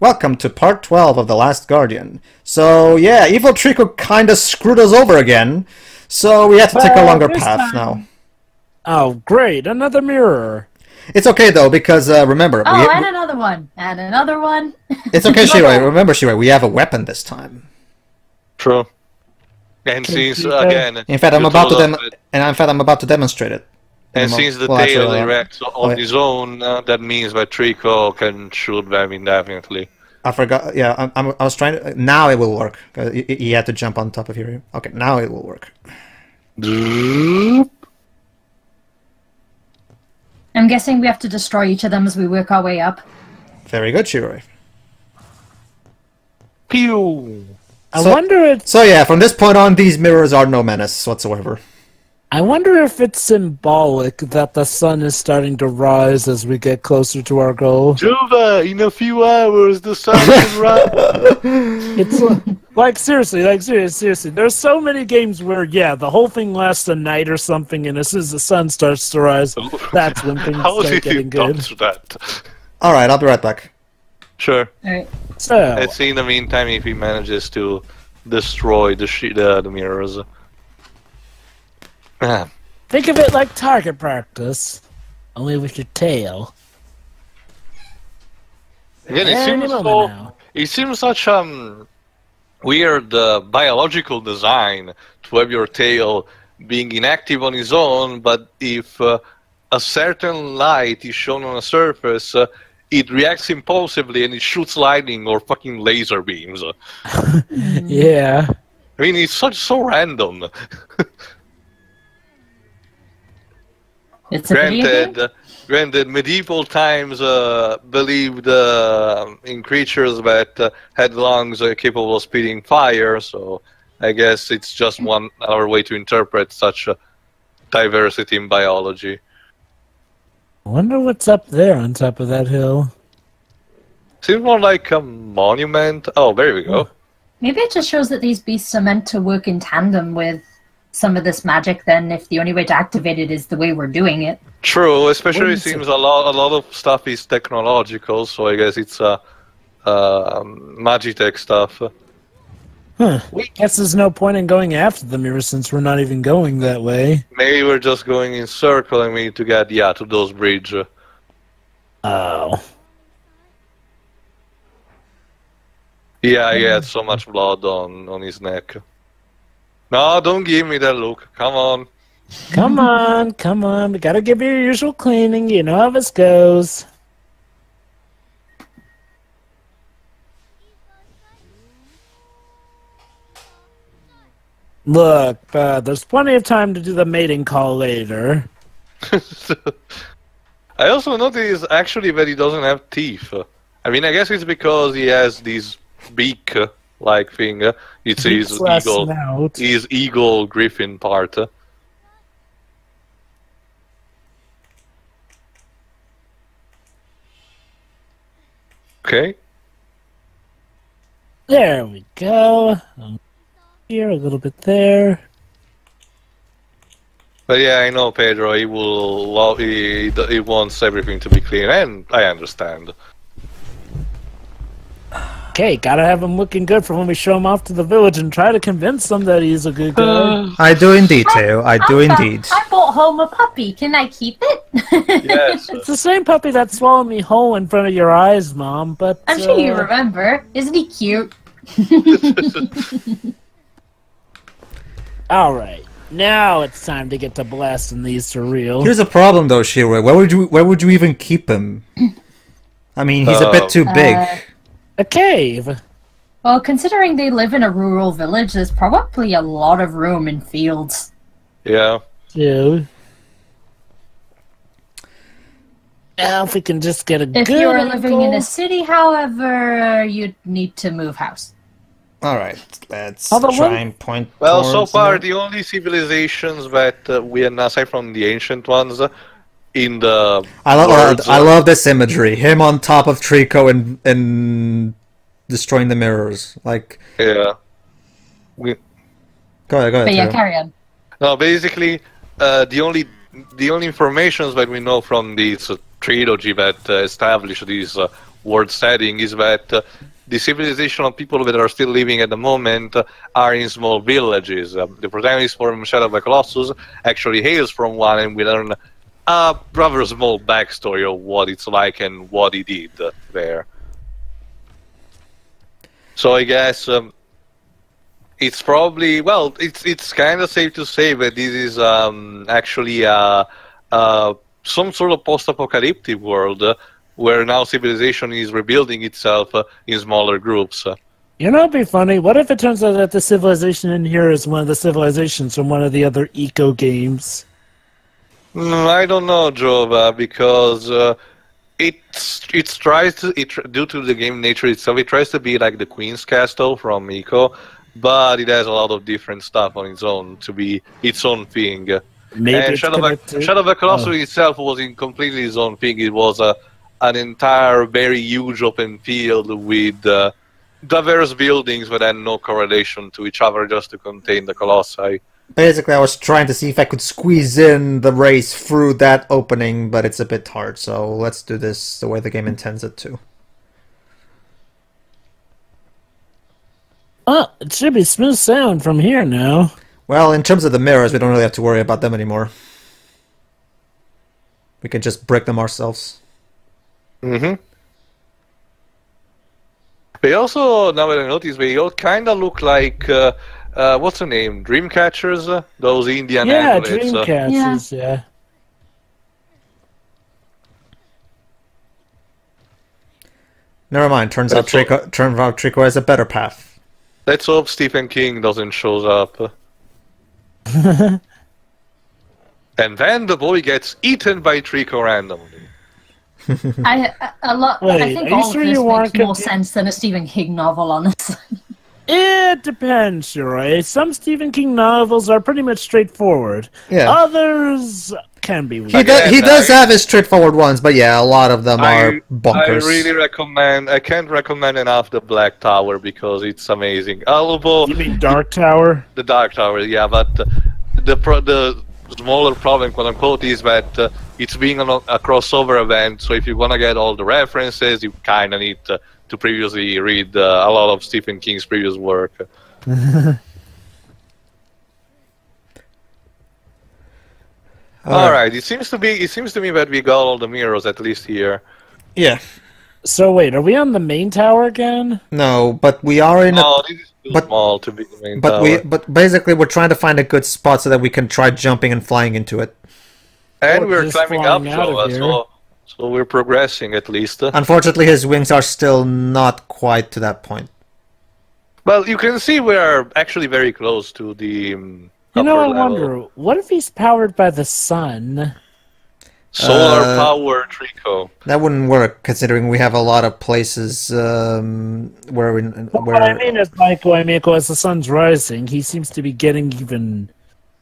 Welcome to part 12 of The Last Guardian. So, yeah, Evil Trico kinda screwed us over again, so we have to take a longer path time- now. Oh, great! Another mirror. It's okay though, because uh, remember, Oh, we, and another one. And another one. it's okay, Shiroi. Remember, Shiroi, we have a weapon this time. True. And since you, uh, again, In fact, I'm about to told dem- us and in fact, I'm about to demonstrate it. And since the well, tail uh, erects on oh, yeah. his own, uh, that means that Trico can shoot them indefinitely. I forgot. Yeah, I'm, I'm, I was trying to. Now it will work. He, he had to jump on top of here. Okay, now it will work. I'm guessing we have to destroy each of them as we work our way up. Very good, Shiroi. Pew! I So- wonder if So yeah, from this point on, these mirrors are no menace whatsoever. I wonder if it's symbolic that the sun is starting to rise as we get closer to our goal. Jova, in a few hours the sun will rise. It's like seriously, like seriously, seriously. There's so many games where yeah, the whole thing lasts a night or something, and as soon as the sun starts to rise, that's when things How start did you getting good. dodge that? All right, I'll be right back. Sure. Alright. So Let's see in the meantime if he manages to destroy the sh- the, the mirrors. Think of it like target practice, only with your tail. Again, it seems so, now. it seems such um weird uh, biological design to have your tail being inactive on its own, but if uh, a certain light is shown on a surface, uh, it reacts impulsively and it shoots lightning or fucking laser beams. Yeah. I mean, it's such so random. It's a game? granted, granted, medieval times uh, believed uh, in creatures that uh, had lungs uh, capable of spitting fire. So I guess it's just one other way to interpret such a diversity in biology. I wonder what's up there on top of that hill. Seems more like a monument. Oh, there we go. Maybe it just shows that these beasts are meant to work in tandem with some of this magic, then, if the only way to activate it is the way we're doing it. True, especially it seems a lot. A lot of stuff is technological, so I guess it's uh, uh, Magitech stuff. Huh. Guess there's no point in going after the mirror since we're not even going that way. Maybe we're just going in circle and we need to get yeah to those bridge. Oh. Yeah, he had so much blood on on his neck. No, don't give me that look. Come on. Come on, come on. We gotta give you your usual cleaning. You know how this goes. Look, uh, there's plenty of time to do the mating call later. I also noticed actually that he doesn't have teeth. I mean, I guess it's because he has this beak like thing. It's his eagle, snout. his eagle griffin part. Okay. There we go. Um, Here, a little bit there. But yeah, I know Pedro. He will love. He he wants everything to be clean, and I understand. Okay, gotta have him looking good for when we show him off to the village and try to convince them that he's a good guy. I do indeed, Teo. I do I found- indeed. I brought home a puppy. Can I keep it? Yes. It's the same puppy that swallowed me whole in front of your eyes, Mom, but. I'm sure you uh, remember. Isn't he cute? Alright, now it's time to get to blasting these for real. Here's a problem though, Shiroi. Where would you where would you even keep him? I mean, he's a Uh, bit too big. Uh, a cave. Well, considering they live in a rural village, there's probably a lot of room in fields. yeah. Yeah. Now, if we can just get a good. If you were living in a city, however, you'd need to move house. All right, let's Although try one- and point. Well, so far the- the only civilizations that uh, we are aside from the ancient ones uh, in the I love words, I love this imagery. Him on top of Trico and and destroying the mirrors. Like, yeah. We, go ahead, go ahead. But yeah, Teo. carry on. no, basically, uh, the only the only informations that we know from this uh, trilogy that uh, establish this uh, world setting is that uh, the civilization of people that are still living at the moment uh, are in small villages. Um, the protagonist from Shadow of the Colossus actually hails from one, and we learn a rather small backstory of what it's like and what he did there. So I guess um, it's probably well, it's it's kind of safe to say that this is um, actually uh, uh, some sort of post-apocalyptic world uh, where now civilization is rebuilding itself uh, in smaller groups. Uh. You know, it'd be funny. What if it turns out that the civilization in here is one of the civilizations from one of the other Ico games? Mm, I don't know, Jova, because uh, it's it tries to it due to the game nature itself. It tries to be like the Queen's Castle from Ico, but it has a lot of different stuff on its own to be its own thing. Maybe and Shadow of, connected- Shadow of the Colossus Oh. itself was in completely its own thing. It was a an entire very huge open field with uh, diverse buildings that had no correlation to each other, just to contain the colossi. Basically, I was trying to see if I could squeeze in the race through that opening, but it's a bit hard. So let's do this the way the game intends it to. Oh, it should be smooth sound from here now. Well, in terms of the mirrors, we don't really have to worry about them anymore. We can just break them ourselves. Mm-hmm. They also, now that I notice, they all kind of look like, uh, uh, what's the name? Dreamcatchers? Uh, those Indian yeah, amulets. uh. Dreamcast Yeah. is, yeah. Never mind. Turns out That's all- Trico, turns out Trico has a better path. Let's hope Stephen King doesn't show up. and then the boy gets eaten by Trico randomly. I a- a lot. I think are all sure of this makes more confu- sense than a Stephen King novel, honestly. It depends, Shirai. Some Stephen King novels are pretty much straightforward. Yeah. Others can be He, do, Again, he does I- have his straightforward ones, but yeah, a lot of them are I, bonkers. I really recommend. I can't recommend enough the Black Tower because it's amazing. Although You mean Dark Tower? the Dark Tower, yeah, but uh, the pro- the smaller problem, quote unquote, is that uh, it's being an, a crossover event. So if you want to get all the references, you kind of need to, to previously read uh, a lot of Stephen King's previous work. all right, it seems to be. It seems to me that we got all the mirrors at least here. Yeah. So wait, are we on the main tower again? No, but we are in a No, this is too but- small to be the main But tower. we, but basically, we're trying to find a good spot so that we can try jumping and flying into it. and Or we're climbing up, flying out of Joa, here. so so we're progressing at least. Unfortunately, his wings are still not quite to that point. Well, you can see we're actually very close to the. Um, You know, I level. wonder, what if he's powered by the sun? Solar Uh, power Trico. That wouldn't work, considering we have a lot of places um, where we, But where what I mean is, Michael, I mean, as the sun's rising, he seems to be getting even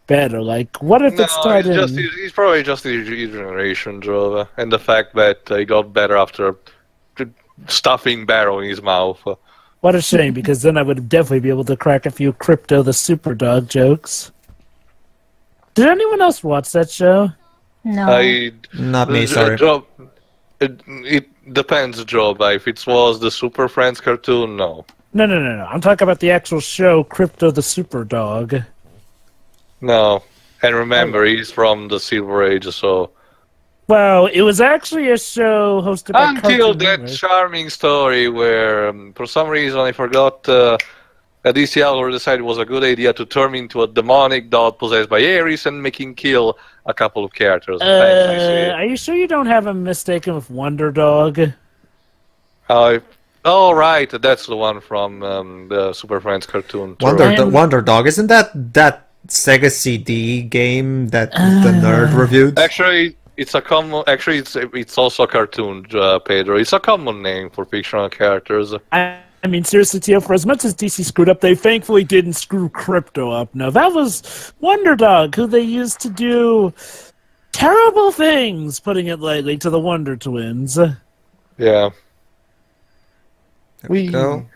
better. Like, what if No, it started? it's, just, it's probably just the regeneration, Jova, and the fact that uh, he got better after stuffing Barrow in his mouth. What a shame, because then I would definitely be able to crack a few Krypto the Super Dog jokes. Did anyone else watch that show? No. I not me. Uh, Sorry. Job, it, it depends, Jova. If it was the Super Friends cartoon, no. No, no, no, no. I'm talking about the actual show, Krypto the Super Dog. No. And remember, he's from the Silver Age, so. Well, it was actually a show hosted by Until Cartoon that Network. charming story where, um, for some reason, I forgot uh, that DC Algor decided it was a good idea to turn me into a demonic dog possessed by Ares and make him kill a couple of characters. Thanks, I see. Uh, are you sure you don't have him mistaken with Wonder Dog? I- oh, right, that's the one from um, the Super Friends cartoon. Wonder And- Do- Wonder Dog isn't that that Sega CD game that the nerd Uh, reviewed? Actually, it's a common. Actually, it's it's also a cartoon, uh, Pedro. It's a common name for fictional characters. I, I mean, seriously, Tio, for as much as DC screwed up, they thankfully didn't screw Krypto up. Now, that was Wonder Dog, who they used to do terrible things, putting it lightly, to the Wonder Twins. Yeah. There we go.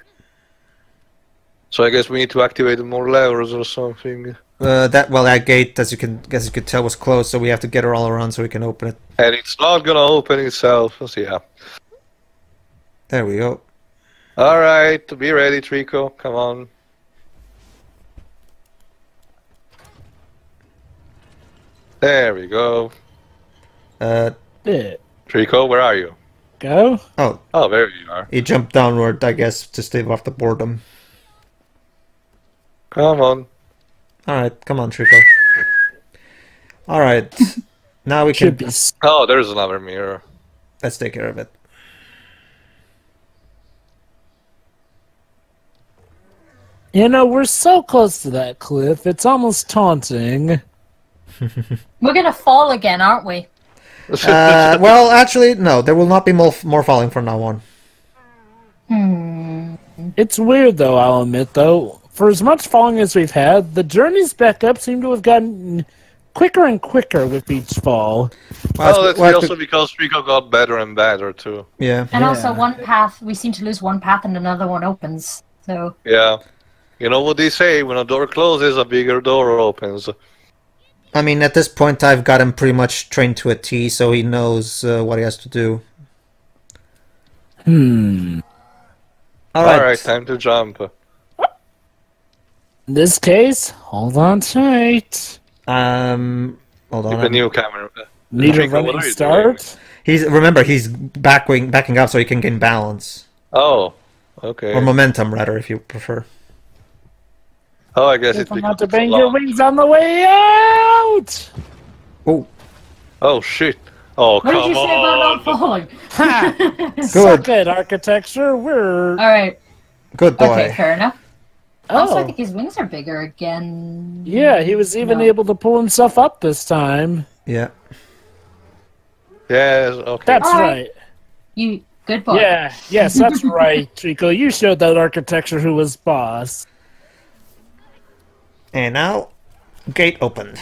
So I guess we need to activate more levers or something. Uh, that well, that gate, as you can as you could tell, was closed, so we have to get her all around so we can open it. And it's not gonna open itself. So yeah. There we go. All right, be ready, Trico. Come on. There we go. Uh, Yeah. Trico, where are you? Go. oh, Oh, there you are. he jumped downward, I guess, to stave off the boredom. Come on. Alright, come on, Trico. Alright. now we can... Should be. s- Oh, there's another mirror. Let's take care of it. You know, we're so close to that cliff. It's almost taunting. We're gonna fall again, aren't we? Uh, well, actually, no. There will not be more, more falling from now on. Hmm. It's weird, though. I'll admit, though. For as much falling as we've had, the journeys back up seem to have gotten quicker and quicker with each fall. Well, oh, that's well, also because Trico got better and better too. Yeah. And also, one path we seem to lose one path, and another one opens. So Yeah. You know what they say, when a door closes, a bigger door opens. I mean, at this point, I've got him pretty much trained to a T, so he knows uh, what he has to do. Hmm. Alright. Alright, time to jump. In this case, hold on tight. Um, hold on. Keep a I'm- new camera. Need a running start? He's remember he's backing backing up so he can gain balance Oh, okay. or momentum rather, if you prefer. Oh, I guess it's Careful because not to it's bang your wings on the way out! Oh, Oh shit! Oh what did come you say about not on! falling? Ha! Suck it, architecture. We're. All right. good boy. Okay, fair enough. Also, I Oh. think his wings are bigger again. Yeah, he was even No. able to pull himself up this time. Yeah. Yes, okay. That's All right. right. You good boy. Yeah, yes, that's right, Trico. You showed that architecture who was boss. And now, gate opened.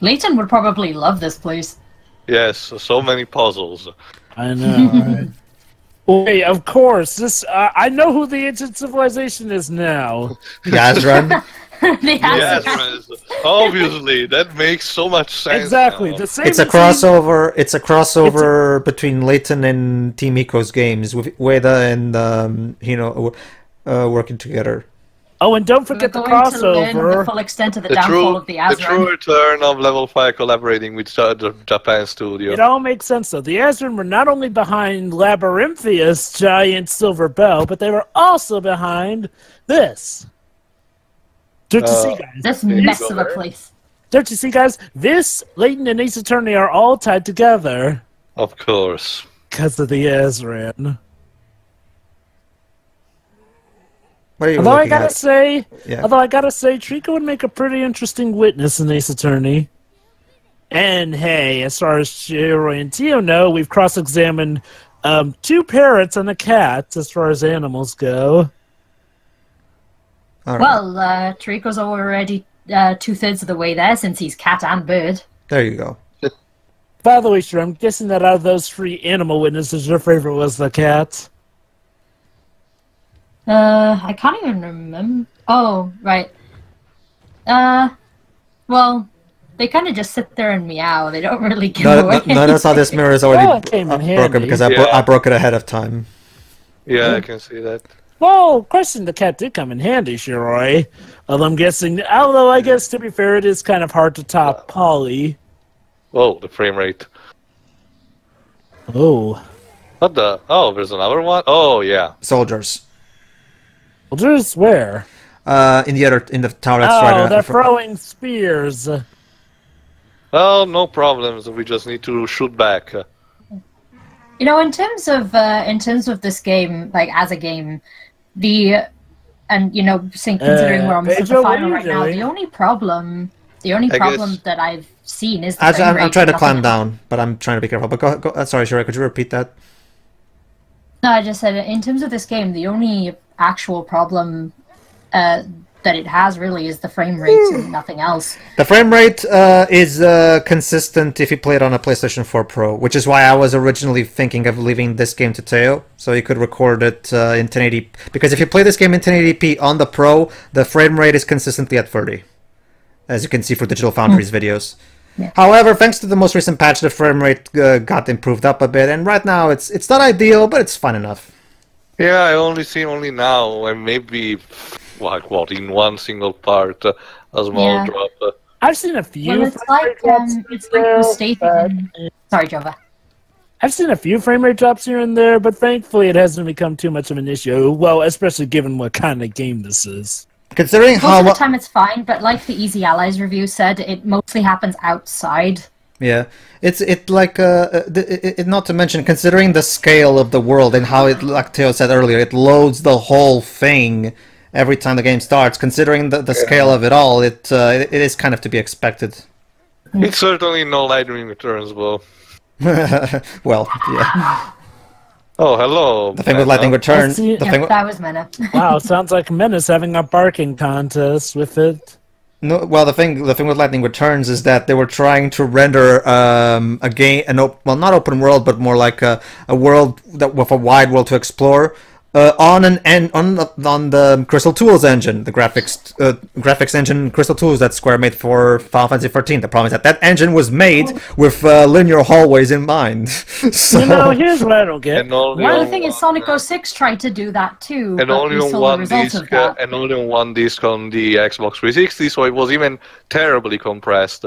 Layton would probably love this place. Yes, so many puzzles. I know. right? Wait, of course. This uh, I know who the ancient civilization is now. Yazran. the Yes, answer- obviously, that makes so much sense. Exactly. now. The same. it's a scene- crossover. It's a crossover between Layton and Team Ico's games with Ueda and um, you know uh, working together. Oh, and don't We're forget the going to learn the crossover. full extent of the, The downfall true, of the the true return of Level 5 collaborating with Japan studio. It all makes sense though. The Azran were not only behind Labyrinthia's giant silver bell, but they were also behind this. Don't you Uh, see, guys? This mess of a place. Don't you see, guys? This, Layton, and Ace Attorney are all tied together Of course. because of the Azran. What are you Although I gotta at? say, Yeah. although I gotta say, Trico would make a pretty interesting witness in Ace Attorney. And hey, as far as Shiroi and Tio know, we've cross-examined um, two parrots and a cat as far as animals go. All right. Well, uh, Trico's already uh, two thirds of the way there since he's cat and bird. there you go. By the way, sure, I'm guessing that out of those three animal witnesses, your favorite was the cat. Uh, I can't even remember. Oh, right. Uh, well, they kind of just sit there and meow. They don't really give No, away. no, notice how this mirror is already Oh, it came in broken because I, bro- I broke it ahead of time. Yeah, I can see that. Well, question the cat did come in handy, Shiroi. Although I'm guessing, although I guess to be fair, it is kind of hard to top Polly. Whoa, the frame rate. Oh. What the? Oh, there's another one? Oh, yeah. Soldiers. Well, just where? Uh, in the other in the tower that's oh, right. uh, they're fr- throwing spears. Oh, no problems. We just need to shoot back. You know, in terms of uh, in terms of this game, like as a game, the and you know, considering Uh, we're almost at the what final you right now, the only problem, the only I problem guess- that I've seen is the I, frame I'm, I'm trying to nothing climb down, but I'm trying to be careful. But go, go uh, sorry, Shirley, could you repeat that? No, I just said in terms of this game, the only actual problem uh, that it has really is the frame rate and nothing else. The frame rate uh, is uh, consistent if you play it on a PlayStation 4 Pro, which is why I was originally thinking of leaving this game to Teo, so you could record it uh, in 1080. Because if you play this game in 1080p on the Pro, the frame rate is consistently at 30, as you can see for Digital Foundry's videos. Yeah. However, thanks to the most recent patch, the frame rate uh, got improved up a bit, and right now it's it's not ideal, but it's fine enough. Yeah, I only see only now, and maybe like what in one single part, uh, a small Yeah. drop. uh, I've seen a few. Well, it's frame like drops um, it's like and the state. Sorry, Jova. I've seen a few frame rate drops here and there, but thankfully it hasn't become too much of an issue. Well, especially given what kind of game this is. Considering Most how of the time it's fine, but like the Easy Allies review said, it mostly happens outside. Yeah, it's it like uh, uh, it, it, not to mention considering the scale of the world and how it, like Theo said earlier, it loads the whole thing every time the game starts. Considering the, the scale of it all, it, uh, it it is kind of to be expected. It's certainly no lightning returns, though. well, yeah. Oh, hello. The thing with Lightning Returns. The Yeah, thing, that was Mena. Wow, sounds like Menace having a barking contest with it. No, well, the thing, the thing with Lightning Returns is that they were trying to render um, a game, an op- well, not open world, but more like a, a world that with a wide world to explore. Uh, on an en- on the, on the Crystal Tools engine, the graphics uh, graphics engine Crystal Tools that Square made for Final Fantasy 14. The problem is that that engine was made with uh, linear hallways in mind. so You know, here's what I don't get. And only Well, the thing is, one, Sonic uh, 06 tried to do that too, and only on one disc, of uh, that. and only on one disc on the Xbox 360, so it was even terribly compressed.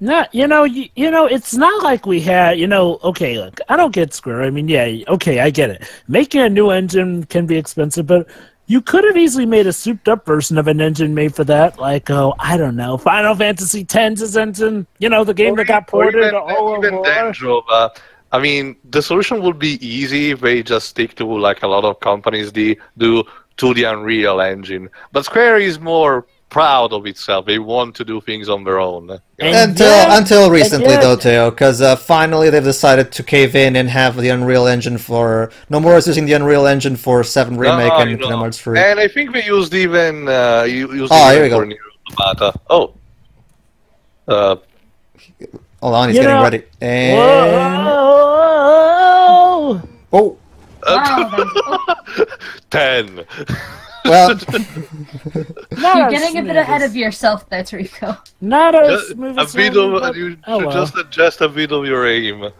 Not, you know, you, you know, it's not like we had, you know, okay, look, I don't get Square. I mean, yeah, okay, I get it. Making a new engine can be expensive, but you could have easily made a souped up version of an engine made for that. Like, oh, I don't know, Final Fantasy X's engine, you know, the game that got ported even, all even over. Jova, I mean, the solution would be easy if they just stick to, like a lot of companies do, to the Unreal Engine. But Square is more proud of itself. They want to do things on their own. And until yet- until recently, though, Theo, because uh, finally they've decided to cave in and have the Unreal Engine for no more is using the Unreal Engine for Seven remake No, and you know. Kingdom Hearts 3. And I think they used even uh, used Oh, even here we go. for Nier Automata. Oh. Uh, Hold on, he's getting know- ready. And Whoa! oh, Wow, that- oh, ten. well, you're getting a bit ahead of yourself there, Trico. Not as Just smooth a as bit of but- you oh, should well. just adjust a bit of your aim.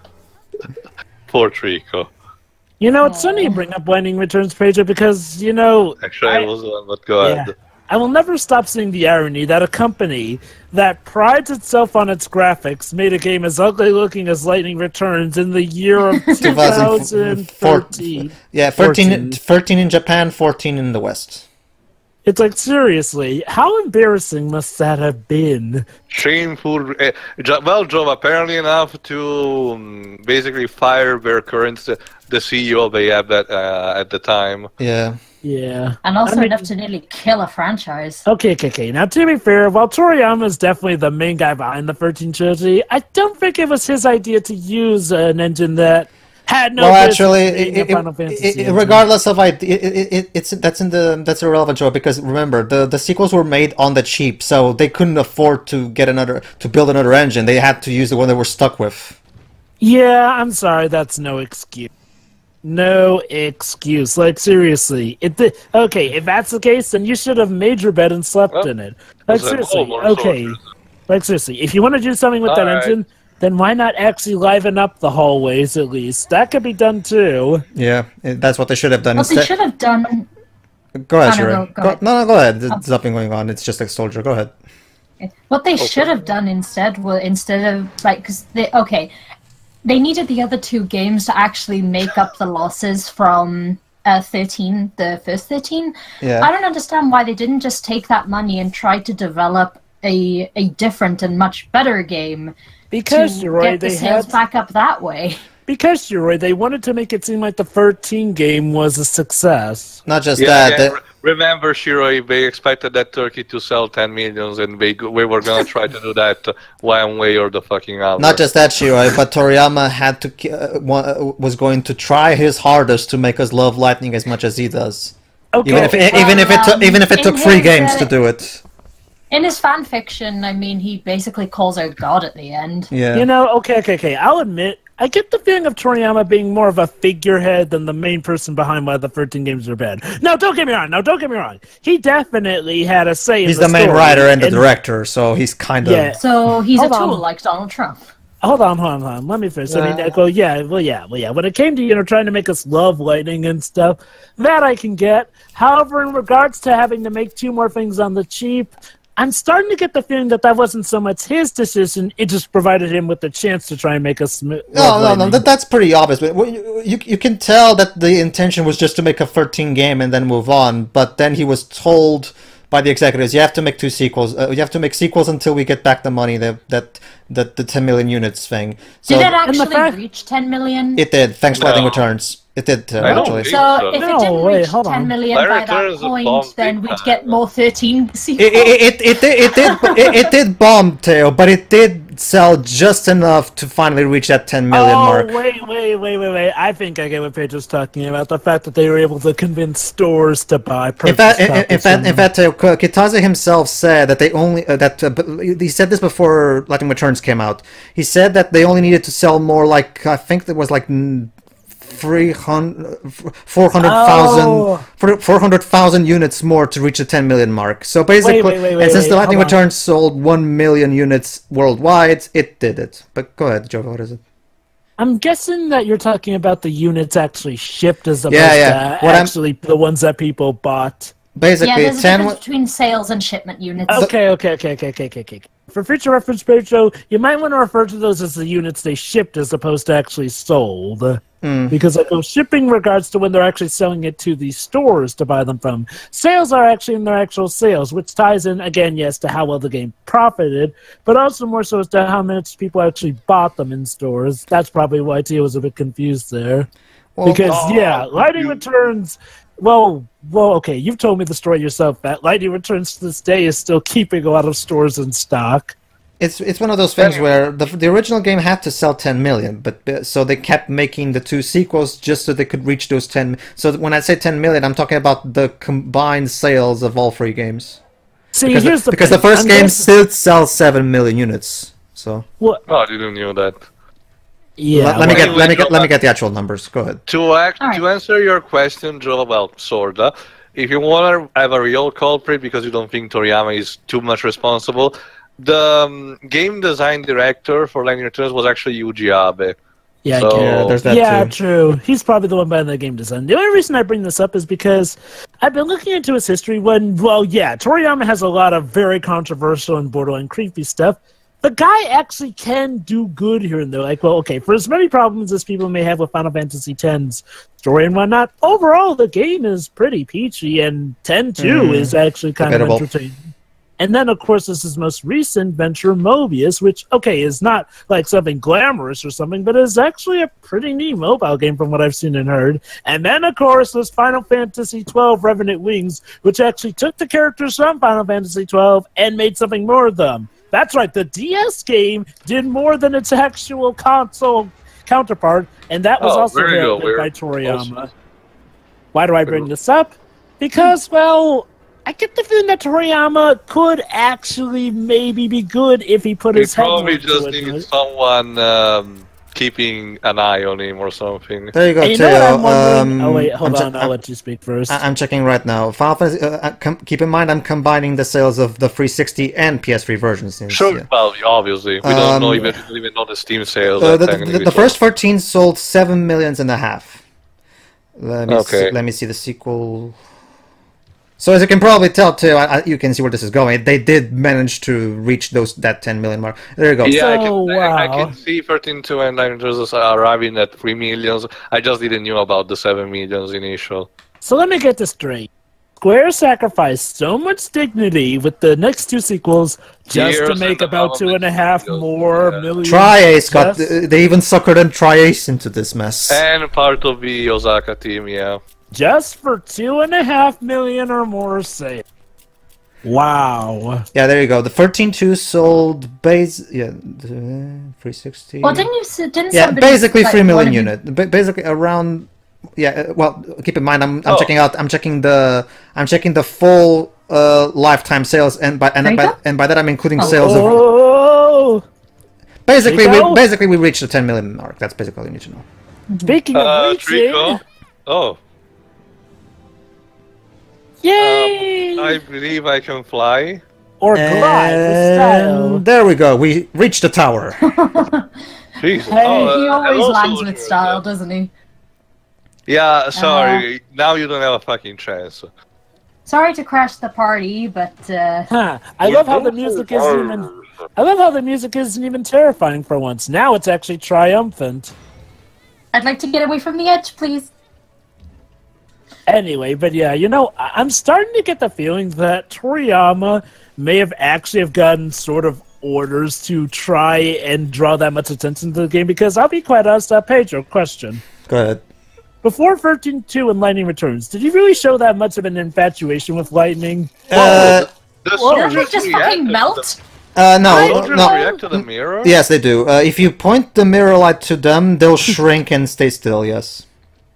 Poor Trico. You know, it's funny you bring up Lightning Returns, Pedro, because, you know, Actually, I, I- was one, but go Yeah. ahead. I will never stop seeing the irony that a company that prides itself on its graphics made a game as ugly looking as Lightning Returns in the year of 2013. yeah, 13, 14. 13 in Japan, 14 in the West. It's like, seriously, how embarrassing must that have been? Shameful. Uh, well, Joe, apparently enough to um, basically fire their current the CEO they had that uh, at the time. Yeah. Yeah. And also I mean- enough to nearly kill a franchise. Okay, okay, okay. Now, to be fair, while Toriyama is definitely the main guy behind the 13 trilogy, I don't think it was his idea to use an engine that had no well, actually, it, Final it- it- regardless of it, it, it, it's that's in the that's irrelevant, Joe. Because remember, the the sequels were made on the cheap, so they couldn't afford to get another to build another engine. They had to use the one they were stuck with. Yeah, I'm sorry, that's no excuse. No excuse. Like seriously, it. Th- okay, if that's the case, then you should have made your bed and slept Well, in it. Like seriously, oh, okay. soldiers. Like seriously, if you want to do something with that Alright. engine, then why not actually liven up the hallways at least? That could be done too. Yeah, that's what they should have done. What they should have done. go ahead, Oh, no, Shuri. go- go Go- ahead. no, no, go ahead. There's nothing going on. It's just a soldier. Go ahead. What they should have done instead was instead of like because they okay, they needed the other two games to actually make up the losses from uh, thirteen, the first thirteen. Yeah. I don't understand why they didn't just take that money and try to develop a a different and much better game Because to you're right, get the they sales had back up that way. because you're right, they wanted to make it seem like the 13 game was a success. Not just Yeah, that. yeah, they- re- remember, Shiroi, they expected that turkey to sell 10 millions, and they, we were gonna try to do that one way or the fucking other. Not just that, Shiroi, but Toriyama had to uh, uh, was going to try his hardest to make us love Lightning as much as he does. Okay. Even if it, even if it took um, even if it took three games uh, to do it. In his fan fiction, I mean, he basically calls out God at the end. Yeah. You know, okay, okay, okay. I'll admit, I get the feeling of Toriyama being more of a figurehead than the main person behind why the 13 games are bad. No, don't get me wrong. No, don't get me wrong. He definitely had a say in he's the the main story, writer and the director, so he's kind of Yeah. So he's Hold a on. tool like Donald Trump. hold on, hold on, hold on. Let me finish. I mean, I go, yeah, well, yeah, well, yeah. When it came to you know trying to make us love lightning and stuff, that I can get. However, in regards to having to make two more things on the cheap, I'm starting to get the feeling that that wasn't so much his decision; it just provided him with the chance to try and make us. sm- No, love no, no. That, that's pretty obvious. But you, you you can tell that the intention was just to make a 13 game and then move on. But then he was told by the executives, you have to make two sequels. Uh, you have to make sequels until we get back the money that that that the 10 million units thing. So Did it actually fact- reach 10 million? it did. Thanks to Lightning Returns. It did uh, I don't actually. think so so. if No, it didn't wait, reach hold 10 Larry by that Turner's a point, then we'd get more 13 sequels. It, it, it, it, did, it did it, it did bomb Teo, but it did sell just enough to finally reach that 10 million oh, mark. wait, wait, wait, wait, wait. I think I get what Paige was talking about. The fact that they were able to convince stores to buy In fact, in, in fact, from in fact, uh, K- himself said that they only uh, that uh, he said this before Lightning Returns came out. He said that they only needed to sell more, like I think it was like n- 300 400,000 Oh. 400,000 units more to reach the 10 million mark. So basically, wait, wait, wait, and since wait, the Lightning. Returns sold 1 million units worldwide, it did it. But go ahead, Joe, what is it? I'm guessing that you're talking about the units actually shipped as opposed Yeah, yeah. to What I'm- actually the ones that people bought. Basically, yeah, Basically, there's a 10 difference between sales and shipment units. Okay, okay, okay, okay, okay, okay, okay. For future reference, Pedro, you might want to refer to those as the units they shipped as opposed to actually sold. Hmm. Because like, oh, shipping regards to when they're actually selling it to the stores to buy them from. Sales are actually in their actual sales, which ties in again, yes, to how well the game profited, but also more so as to how much people actually bought them in stores. That's probably why Tia was a bit confused there. Well, Because Oh, yeah, lighting you- Returns. Well, well, okay. You've told me the story yourself. That Lightning Returns to this day is still keeping a lot of stores in stock. It's it's one of those things where the the original game had to sell 10 million, but uh, so they kept making the two sequels just so they could reach those 10. So when I say 10 million, I'm talking about the combined sales of all three games. See, Because, here's the, the because the first I'm game guessing- still sells 7 million units. So What? Oh, I didn't know that. Yeah. let, let me get let me get let me get the actual numbers. Go ahead. To act, Alright. to answer your question, Joe, well, sorta. If you want to have a real culprit because you don't think Toriyama is too much responsible, the um, game design director for Lightning Returns was actually Yuji Abe. Yeah, I So- Yeah, there's that yeah, too. true. He's probably the one behind the game design. The only reason I bring this up is because I've been looking into his history. When, well, yeah, Toriyama has a lot of very controversial and borderline creepy stuff. The guy actually can do good here and there. Like, well, okay, for as many problems as people may have with Final Fantasy X's story and whatnot, overall the game is pretty peachy, and 10 2 Mm, is actually kind debatable. of entertaining. And then, of course, this is most recent venture, Mobius, which, okay, is not like something glamorous or something, but is actually a pretty neat mobile game from what I've seen and heard. And then, of course, there's Final Fantasy XII Revenant Wings, which actually took the characters from Final Fantasy XII and made something more of them. That's right, the DS game did more than its actual console counterpart, and that was Oh, also very good. heralded by Toriyama. Why do I bring this up? Because, well, I get the feeling that Toriyama could actually maybe be good if he put He his head probably more just needs someone um, keeping an eye on him or something. There you go, you Teo. Um, oh wait, hold I'm on. I'll I'm- let you speak first. I- I'm checking right now. Final Fantasy. Uh, uh, com- keep in mind, I'm combining the sales of the 360 and PS3 versions. Since, Sure. yeah. Well, obviously, we don't know Um, even, we don't even know the Steam sales. Uh, that the, the, the first 14 sold seven millions and a half. Let me see, Okay. let me see the sequel. So as you can probably tell too, I, I, you can see where this is going. They did manage to reach those that 10 million mark. There you go. Yeah, I, So, can, I, I wow. can see 13.2 and 9 Returns arriving at 3 millions. I just didn't know about the 7 millions initial. so let me get this straight. Square sacrificed so much dignity with the next two sequels just Years to make about two and a half development more studios, yeah. million. Tri-Ace got. They even suckered in Tri-Ace into this mess. And part of the Osaka team, yeah. Just for two and a half million or more sales. Wow. Yeah, there you go. The 13.2 sold base. Yeah, 360. Well, didn't you? s- Didn't Yeah, somebody, basically like, three one million you- unit. Basically around. Yeah, uh, well, keep in mind, I'm, I'm Oh. checking out. I'm checking the. I'm checking the full uh, lifetime sales, and by and by, and by that I'm including Oh. sales of. Oh, Basically, we basically we reached the 10 million mark. That's basically all you need to know. speaking of Uh, reaching, Trico? Oh, yay! I believe I can fly. Or glide style. There we go. We reached the tower. Jesus. Hey, Oh, uh, he always lands with style, doesn't he? Yeah, sorry. now you don't have a fucking chance. Sorry to crash the party, but uh, Huh. I love how the music isn't even. I love how the music isn't even terrifying for once. Now it's actually triumphant. I'd like to get away from the edge, please. Anyway, but yeah, you know, I- I'm starting to get the feeling that Toriyama may have actually have gotten sort of orders to try and draw that much attention to the game because I'll be quite honest, uh, Pedro, question. Go ahead. Before 13-2 and Lightning Returns, did you really show that much of an infatuation with Lightning? Uh, The Whoa. soldiers Didn't it just react fucking to melt? uh, The, no, soldiers no. react to the mirror. Yes, they do. Uh, if you point the mirror light to them, they'll shrink and stay still. Yes.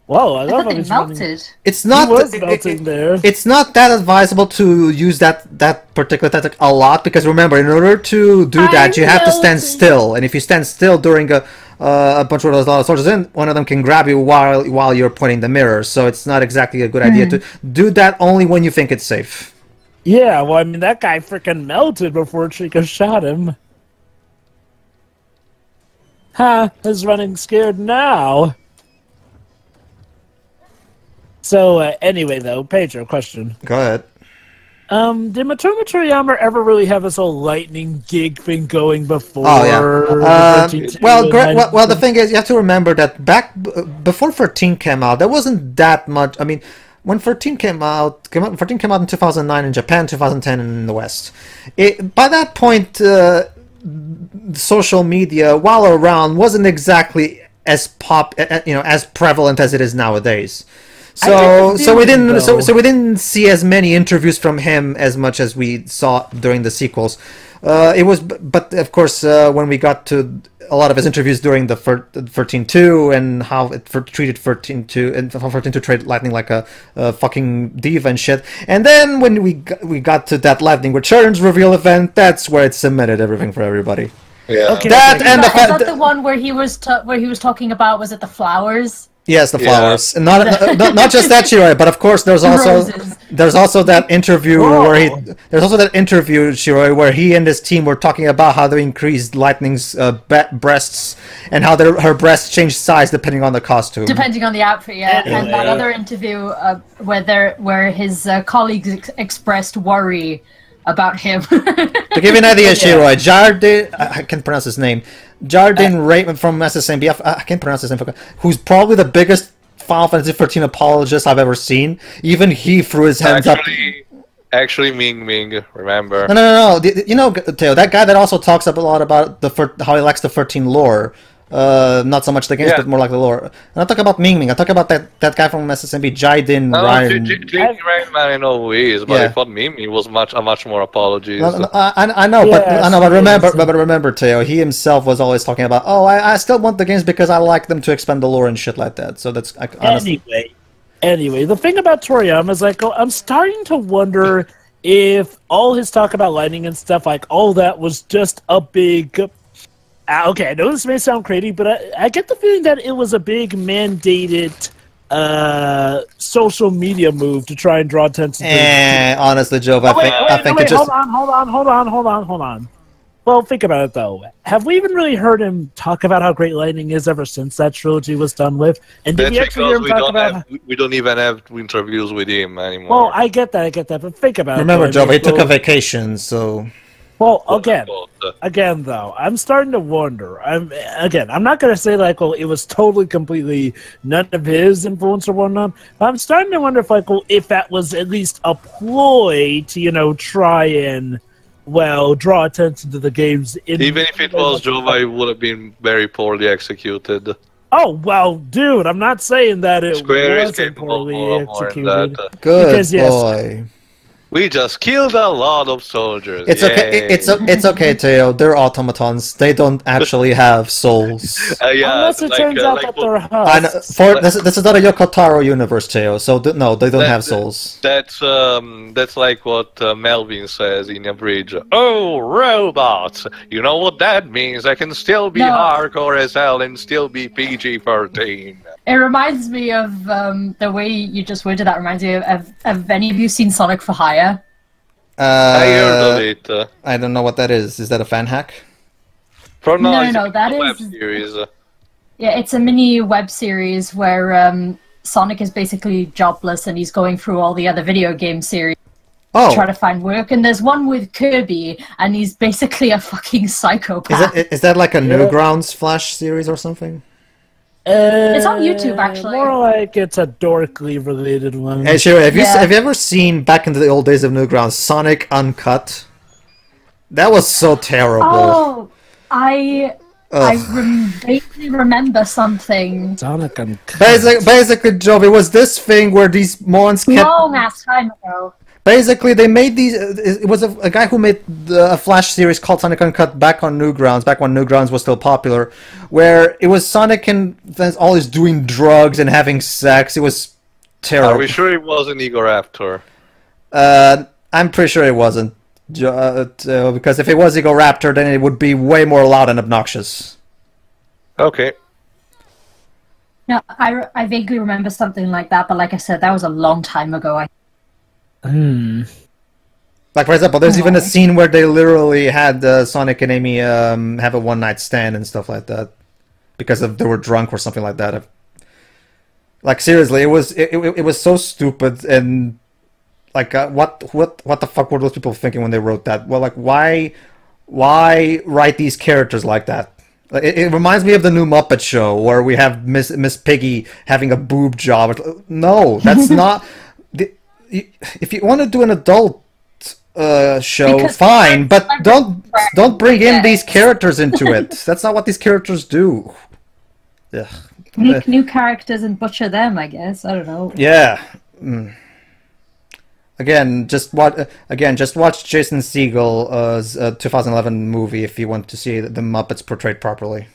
Whoa, I I love thought how they he's running- melted. It's He not. was it- melting it- there. It's not that advisable to use that that particular tactic a lot because remember, in order to do that, I'm you have to stand still, and if you stand still during a uh, a bunch of those lot of soldiers in, one of them can grab you while while you're pointing the mirror. So it's not exactly a good idea to do that only when you think it's safe. Yeah, well, I mean, that guy freaking melted before Chica shot him. Ha, is running scared now. So, uh, anyway, though, Pedro, question. Go ahead. Um, did Motomu Toriyama ever really have this whole lightning gig thing going before? Oh yeah. Um, well, well, well, the thing is, you have to remember that back b- before 13 came out, there wasn't that much. I mean, when 13 came out, came out 14 came out in 2009 in Japan, 2010 in the West. It, by that point, uh, social media, while around, wasn't exactly as pop, you know, as prevalent as it is nowadays. I get So, so we didn't, so, though. so we didn't see as many interviews from him as much as we saw during the sequels. Uh, it was, but of course, uh, when we got to a lot of his interviews during the 13.2 and how it for, treated 13.2 and 13.2 treated Lightning like a, a fucking diva and shit. And then when we got, we got to that Lightning Returns reveal event, that's where it cemented everything for everybody. Yeah. Okay. That okay. and the Is that the one where he was ta- where he was talking about? Was it the flowers? Yes, the Yeah. flowers, and not, not not just that, Shiroi, but of course there's also Roses. there's also that interview Whoa. where he there's also that interview Shiroi where he and his team were talking about how they increased Lightning's uh, be- breasts and how their, her breasts changed size depending on the costume. Depending on the outfit, yeah. And that Yeah. other interview uh, where there, where his uh, colleagues ex- expressed worry about him. to give you an idea, Shiroi, Jardin I I can't pronounce his name, Jardin uh, Raymond from SSNBF, I I can't pronounce his name, who's probably the biggest Final Fantasy 13 apologist I've ever seen. Even he threw his hands up. Actually, actually, Ming Ming. Remember? No, no, no, no. The- the- You know, Teo, that guy that also talks up a lot about the how he likes the 13 lore. Uh, not so much the games, Yeah. but more like the lore. And I talk about Ming Ming. I talk about that, that guy from SSNB, Jaidin No, Ryan. J- J- J- Rayman, I know who he is, but Yeah. I thought Mimi was much a much more apologist. No, no, I, I I know, but I know, but remember, yes. but, but remember, Teo, he himself was always talking about, oh, I, I still want the games because I like them to expand the lore and shit like that. So that's I, honestly, Anyway, anyway, the thing about Toriyama is like, oh, I'm starting to wonder if all his talk about lightning and stuff, like all that, was just a big. Uh, okay, I know this may sound crazy, but I, I get the feeling that it was a big mandated uh social media move to try and draw attention to eh, honestly, Joe, I Oh, wait, think wait, I think wait, it just hold on, hold on, hold on, hold on, hold on. Well, think about it though. Have we even really heard him talk about how great Lightning is ever since that trilogy was done with? And did That's we actually hear him talk about? have we- we don't even have interviews with him anymore. Well, I get that, I get that, but think about remember, it. Joe, he took a vacation, so Well, again, again though, I'm starting to wonder. I'm again, I'm not gonna say like, well, it was totally completely none of his influence or whatnot. But I'm starting to wonder if like, well, if that was at least a ploy to you know try and well draw attention to the games. In, even if it was Jova, it would have been very poorly executed. Oh well, dude, I'm not saying that it Square wasn't poorly of more than executed. good Because, yes. boy. We just killed a lot of soldiers. It's okay. Yay. it- It's it's okay, Teo. They're automatons. They don't actually have souls. Uh, yeah, Unless it like, turns uh, out like that what- they're I know, husks. for this, this is not a Yoko Taro universe, Teo. So th- no, they don't That- have souls. That's um, that's like what uh, Melvin says in a bridge. Oh, robots! You know what that means? I can still be No. hardcore as hell and still be PG thirteen. it reminds me of um, the way you just worded that. Reminds me of, of. Have any of you seen Sonic for Hire? Uh, I heard of it. Uh, I don't know what that is. Is that a fan hack? from No, no, no, a that web is- series. uh, Yeah, it's a mini web series where um, Sonic is basically jobless and he's going through all the other video game series Oh, to try to find work. And there's one with Kirby, and he's basically a fucking is psychopath. that is that like a Newgrounds Flash series or something? It's on YouTube, actually. Uh, More like it's a Dorkly related one. Hey, Shiro, have you have you ever seen back in the old days of Newgrounds Sonic Uncut? That was so terrible. oh, I I Ugh. rem- vaguely remember something Sonic and Basic, basically, Joe, it was this thing where these morons kept. long ass time ago. Basically, they made these. uh, It was a, a guy who made the, a Flash series called Sonic Uncut back on Newgrounds, back when Newgrounds was still popular, where it was Sonic and then always doing drugs and having sex. It was terrible. Are we sure it wasn't Egoraptor? Uh, I'm pretty sure it wasn't. Uh, uh, because if it was Egoraptor, then it would be way more loud and obnoxious. Okay. No, I, I vaguely remember something like that, but like I said, that was a long time ago. I Hmm. Like for example, there's even a scene where they literally had uh, Sonic and Amy um, have a one night stand and stuff like that because of they were drunk or something like that. Like seriously, it was it, it, it was so stupid and like uh, what what what the fuck were those people thinking when they wrote that? Well, like why why write these characters like that? It, it reminds me of the new Muppet Show where we have Miss Miss Piggy having a boob job. No, that's not. The- you- If you want to do an adult uh, show, Because fine, but don't don't bring in these characters into it. That's not what these characters do. Ugh. make new characters and butcher them. I guess I don't know. Yeah. Mm. Again, just what again, just watch Jason Segel's uh, 2011 movie if you want to see the Muppets portrayed properly.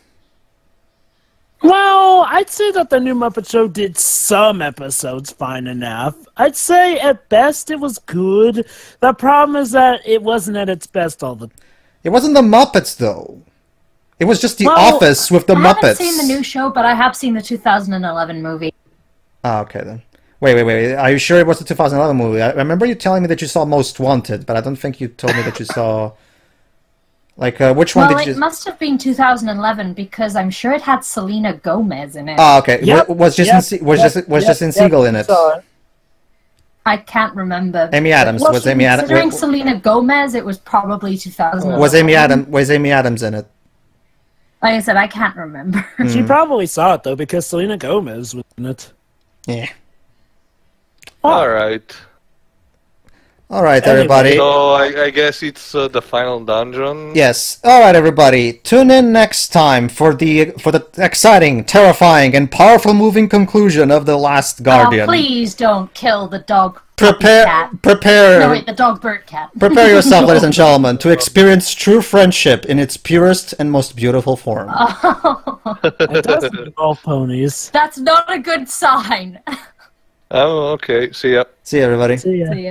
Well, I'd say that the new Muppet Show did some episodes fine enough. I'd say at best it was good. The problem is that it wasn't at its best all the It wasn't the Muppets though. It was just The Well, Office with the I Muppets. I haven't seen the new show, but I have seen the 2011 movie. Ah, okay then. Wait, wait, wait. Are you sure it was the 2011 movie? I remember you telling me that you saw Most Wanted, but I don't think you told me that you saw. Like, uh, which one Well, did it you? must have been 2011 because I'm sure it had Selena Gomez in it. Ah, okay. Yep, Was just yep, Se- was yep, Jason was yep, Jason yep, Segel in it? saw. I can't remember. Amy Adams Well, was Amy Adams. Considering Selena Gomez, it was probably 2011. Was Amy Adams was Amy Adams in it? Like I said, I can't remember. She probably saw it though because Selena Gomez was in it. Yeah. All right. All right, Anyway. everybody. So I, I guess it's uh, the final dungeon. Yes. All right, everybody. Tune in next time for the for the exciting, terrifying, and powerful moving conclusion of the Last Guardian. Oh, please don't kill the dog. prepare, Cat. prepare, No, wait, the dog bird cat. prepare yourself, ladies and gentlemen, to experience true friendship in its purest and most beautiful form. It does involve ponies. That's not a good sign. Oh, okay. See ya. See you, everybody. See ya. See ya.